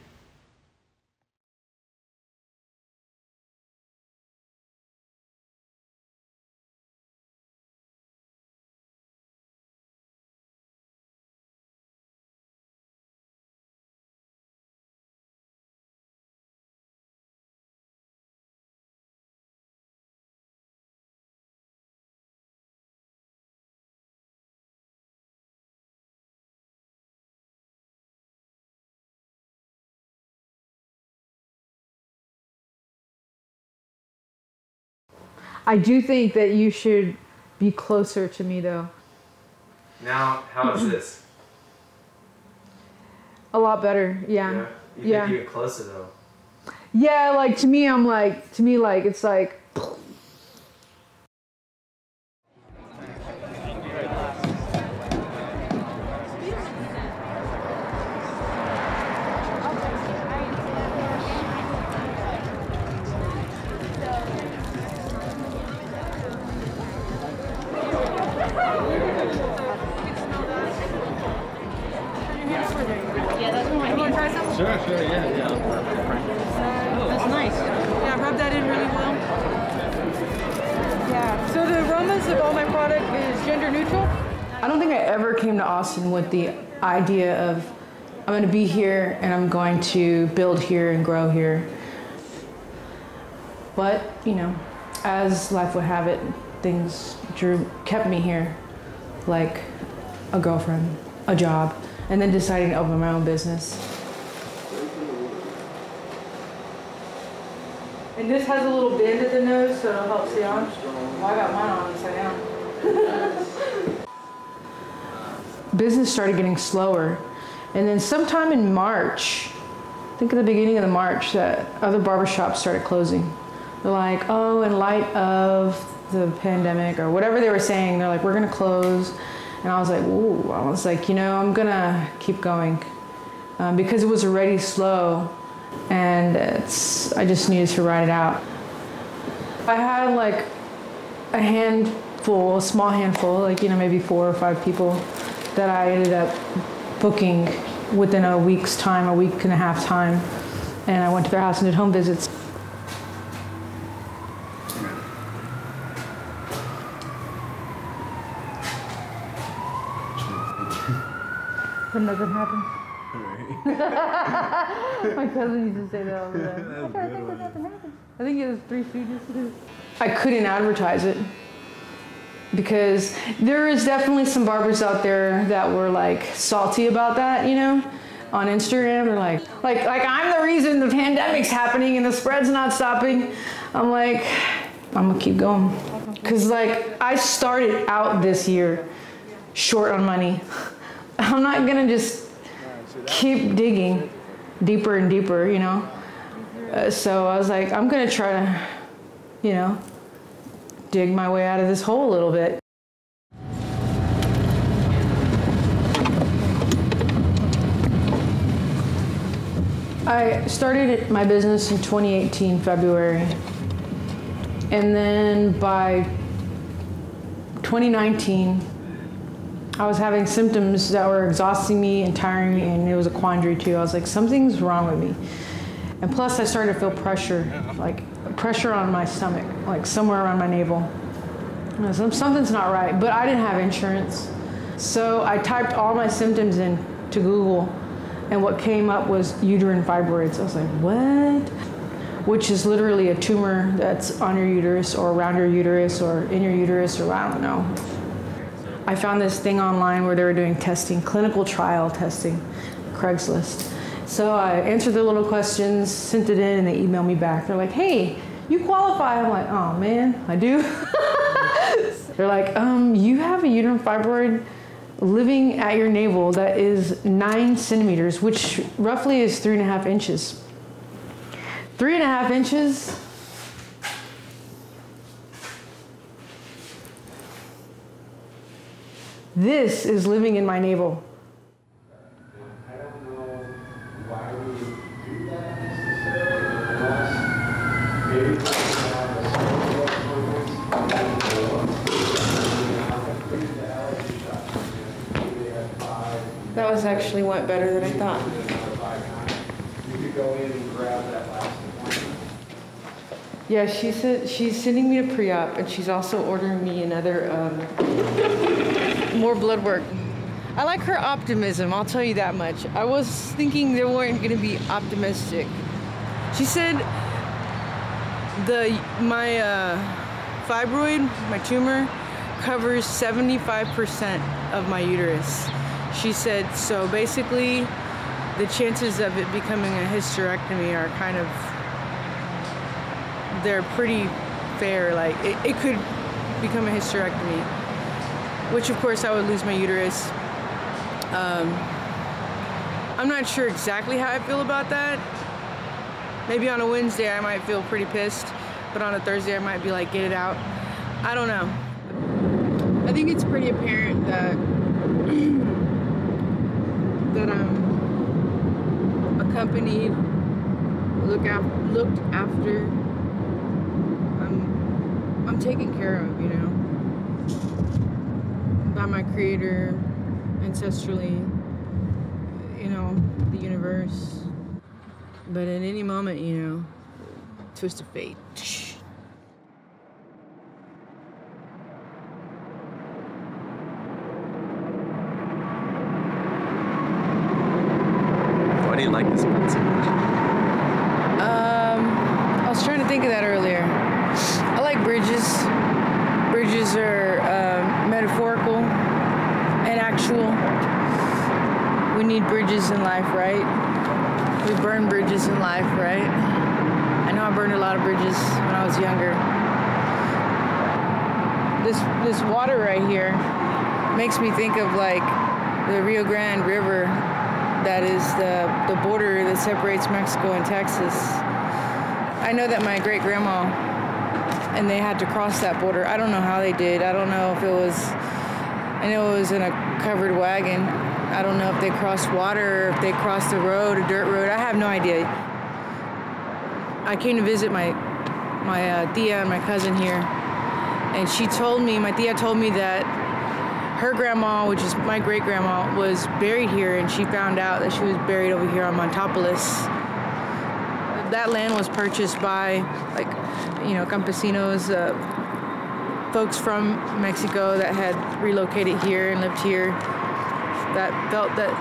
I do think that you should be closer to me though. Now, how is this? A lot better, yeah. Yeah. You Yeah. get closer though. Yeah, like to me, I'm like, to me, like, it's like, ever came to Austin with the idea of I'm going to be here and I'm going to build here and grow here. But, you know, as life would have it, things drew kept me here like a girlfriend, a job, and then deciding to open my own business. And this has a little bend at the nose, so it'll help see on. Well, I got mine on upside down. [LAUGHS] Business started getting slower. And then sometime in March, I think at the beginning of the March, that other barbershops started closing. They're like, oh, in light of the pandemic or whatever they were saying, they're like, we're gonna close. And I was like, ooh, I was like, you know, I'm gonna keep going. Um, because it was already slow and it's I just needed to ride it out. I had like a handful, a small handful, like you know maybe four or five people that I ended up booking within a week's time, a week and a half time, and I went to their house and did home visits. But nothing happened. [LAUGHS] My cousin used to say that all the [LAUGHS] time. I tried to think that nothing happened. I think it was Three Stooges. I couldn't advertise it because there is definitely some barbers out there that were like salty about that, you know, on Instagram. They're like, like, like I'm the reason the pandemic's happening and the spread's not stopping. I'm like, I'm gonna keep going, cause like I started out this year short on money. [LAUGHS] I'm not gonna just keep digging deeper and deeper, you know. Uh, so I was like, I'm gonna try to, you know, dig my way out of this hole a little bit. I started my business in 2018, February. And then by 2019, I was having symptoms that were exhausting me and tiring me, and it was a quandary too. I was like, something's wrong with me. And plus, I started to feel pressure, like pressure on my stomach, like somewhere around my navel. Uh, something's not right, but I didn't have insurance. So I typed all my symptoms in to Google, and what came up was uterine fibroids. I was like, what? Which is literally a tumor that's on your uterus or around your uterus or in your uterus or I don't know. I found this thing online where they were doing testing, clinical trial testing, Craigslist. So I answered their little questions, sent it in, and they emailed me back. They're like, hey, you qualify. I'm like, oh man, I do. [LAUGHS] They're like, um, you have a uterine fibroid living at your navel that is nine centimeters, which roughly is three and a half inches. Three and a half inches. This is living in my navel. That was actually went better than I thought. Yeah, she said she's sending me to pre-op, and she's also ordering me another um, more blood work. I like her optimism. I'll tell you that much. I was thinking they weren't going to be optimistic. She said the my uh, fibroid, my tumor, covers 75% of my uterus. She said so. Basically, the chances of it becoming a hysterectomy are kind of they're pretty fair. Like it, it could become a hysterectomy, which of course I would lose my uterus. Um, I'm not sure exactly how I feel about that. Maybe on a Wednesday I might feel pretty pissed, but on a Thursday I might be like, get it out. I don't know. I think it's pretty apparent that [CLEARS THROAT] that um, I'm accompanied, look af- looked after. I'm I'm taken care of, you know, by my creator, ancestrally, you know, the universe. But at any moment, you know, twist of fate. Why do you like this one so much? Um, I was trying to think of that earlier. I like bridges. Bridges are um, metaphorical and actual. We need bridges in life, right? We burn bridges in life, right? I know I burned a lot of bridges when I was younger. This this water right here makes me think of like the Rio Grande River that is the, the border that separates Mexico and Texas. I know that my great grandma and they had to cross that border. I don't know how they did. I don't know if it was, I know it was in a covered wagon. I don't know if they crossed water or if they crossed a road, a dirt road. I have no idea. I came to visit my my uh, tia and my cousin here, and she told me, my tia told me that her grandma, which is my great grandma, was buried here, and she found out that she was buried over here on Montopolis. That land was purchased by, like, you know, campesinos, uh, folks from Mexico that had relocated here and lived here, that felt that,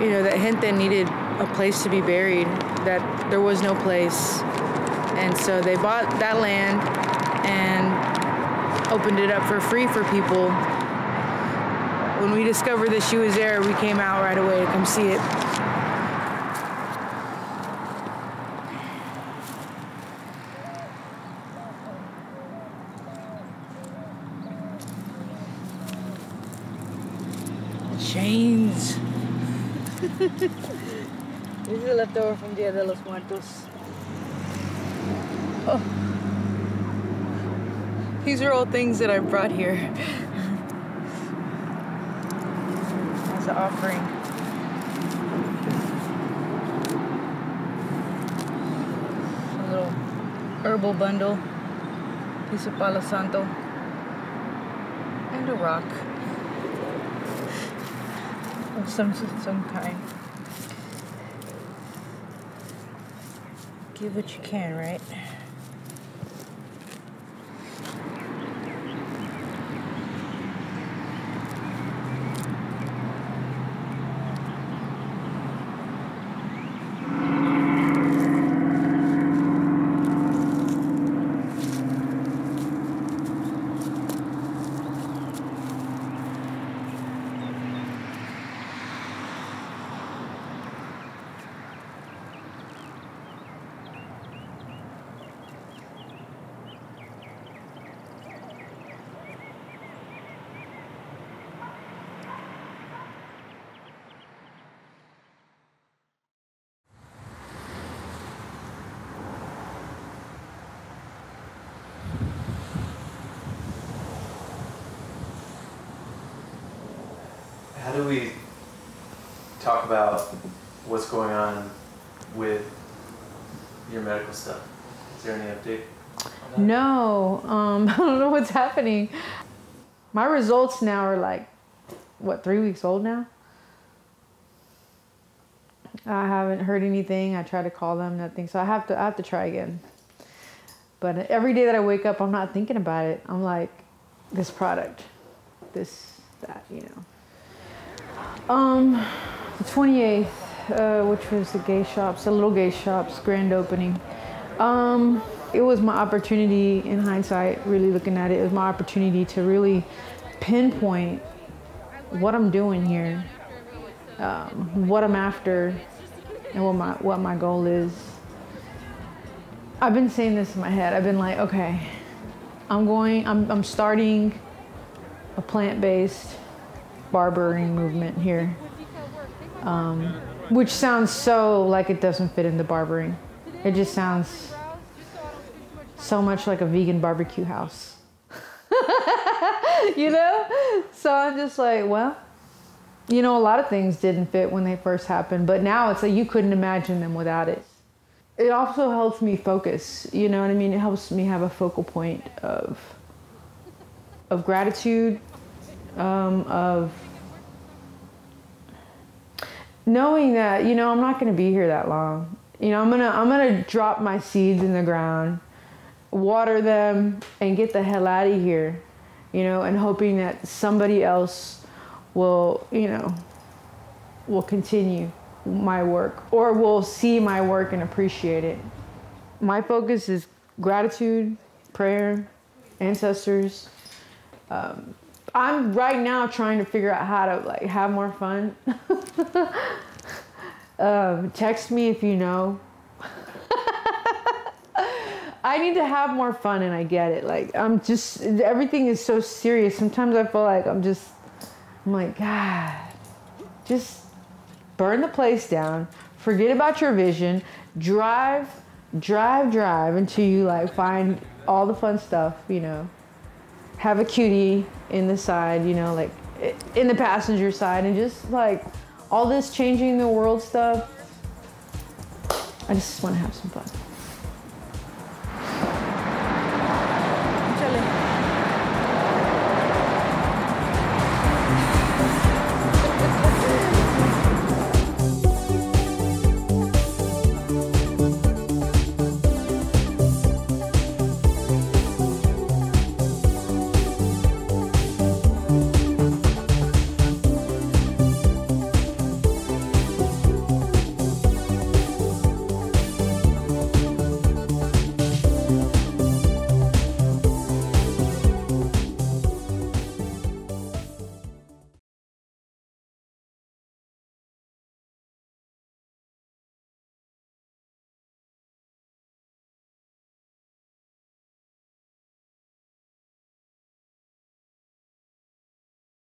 you know, that gente needed a place to be buried, that there was no place. And so they bought that land and opened it up for free for people when we discovered that she was there, we came out right away to come see it. Chains. this is a from Dia de los Muertos. Oh. These are all things that I brought here as an offering. A little herbal bundle, piece of Palo Santo, and a rock of some some kind. Give what you can, right? How do we talk about what's going on with your medical stuff? Is there any update? No, um, [LAUGHS] I don't know what's happening. My results now are like, what, three weeks old now? I haven't heard anything. I try to call them, nothing. So I have to, I have to try again. But every day that I wake up, I'm not thinking about it. I'm like, this product, this, that, you know. Um, the 28th, uh, which was the gay shops, the little gay shops grand opening. Um, it was my opportunity, in hindsight, really looking at it, it was my opportunity to really pinpoint what I'm doing here, um, what I'm after, and what my what my goal is. I've been saying this in my head. I've been like, okay, I'm going, I'm, I'm starting a plant-based barbering movement here, um, which sounds so like it doesn't fit into barbering. It just sounds so much like a vegan barbecue house. [LAUGHS] you know? So I'm just like, well, you know, a lot of things didn't fit when they first happened, but now it's like you couldn't imagine them without it. It also helps me focus, you know what I mean? It helps me have a focal point of of gratitude, um, of knowing that, you know, I'm not gonna be here that long. You know, I'm gonna I'm gonna drop my seeds in the ground, water them, and get the hell out of here. You know, and hoping that somebody else will, you know, will continue my work or will see my work and appreciate it. My focus is gratitude, prayer, ancestors. Um, I'm right now trying to figure out how to like have more fun. [LAUGHS] um, text me if you know. [LAUGHS] I need to have more fun and I get it. Like I'm just everything is so serious. Sometimes I feel like I'm just I'm like, God, just burn the place down, forget about your vision, drive, drive, drive until you like find all the fun stuff, you know. Have a cutie in the side, you know, like in the passenger side, and just like all this changing the world stuff. I just want to have some fun.